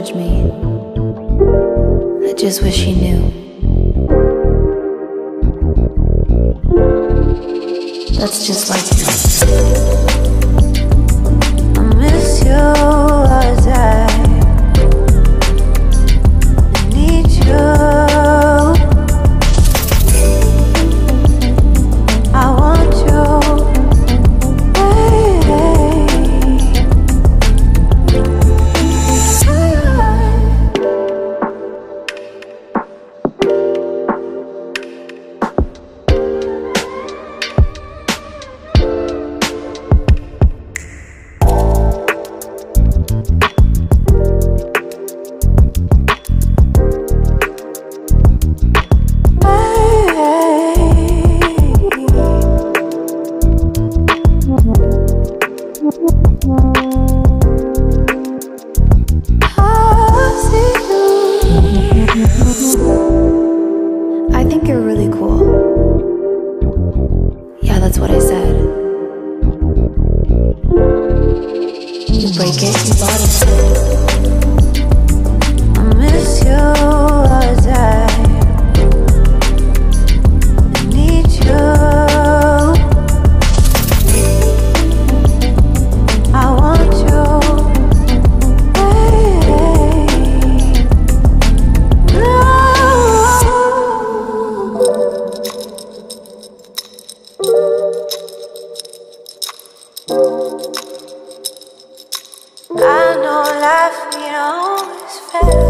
judge me. I just wish you knew. That's just like you. Break it, you body always fair.